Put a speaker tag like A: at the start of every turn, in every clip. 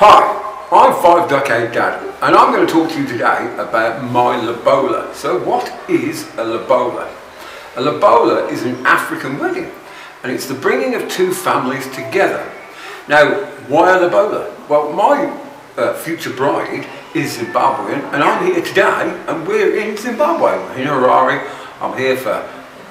A: Hi, I'm Five Decade Dad and I'm going to talk to you today about my lobola. So what is a lobola? A lobola is an African wedding and it's the bringing of two families together. Now, why a lobola? Well, my uh, future bride is Zimbabwean and I'm here today and we're in Zimbabwe, in Harare. I'm here for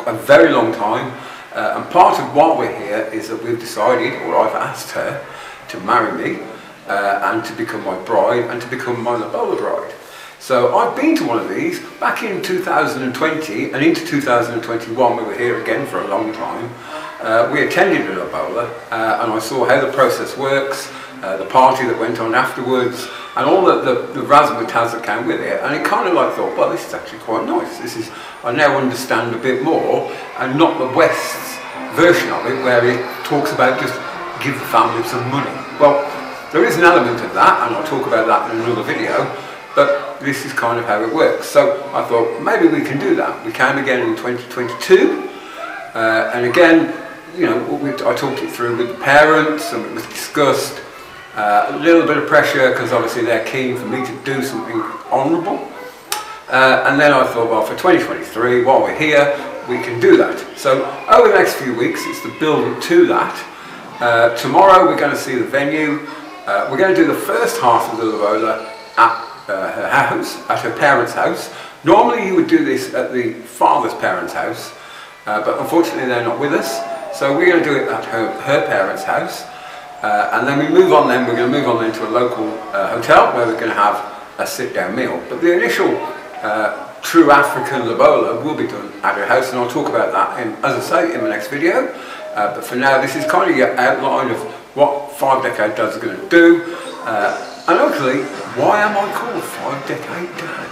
A: a very long time uh, and part of why we're here is that we've decided, or I've asked her, to marry me uh, and to become my bride and to become my Lobola bride. So I've been to one of these back in 2020 and into 2021 we were here again for a long time. Uh, we attended a Lobola uh, and I saw how the process works, uh, the party that went on afterwards and all the, the, the razzmatazz that came with it and it kind of like thought well this is actually quite nice this is I now understand a bit more and not the West's version of it where it talks about just give the family some money well there is an element of that, and I'll talk about that in another video, but this is kind of how it works. So I thought, maybe we can do that. We came again in 2022, uh, and again, you know, I talked it through with the parents, and it was discussed. Uh, a little bit of pressure, because obviously they're keen for me to do something honourable. Uh, and then I thought, well, for 2023, while we're here, we can do that. So over the next few weeks, it's the build up to that. Uh, tomorrow we're going to see the venue. Uh, we're going to do the first half of the Lobola at uh, her house, at her parents' house. Normally you would do this at the father's parents' house, uh, but unfortunately they're not with us. So we're going to do it at her, her parents' house. Uh, and then we move on then, we're going to move on then to a local uh, hotel where we're going to have a sit-down meal. But the initial uh, true African Lobola will be done at her house and I'll talk about that, in, as I say, in the next video. but for now, this is kind of your outline of what Five Decade Dads going to do, uh, and actually, why am I called Five Decade Dad?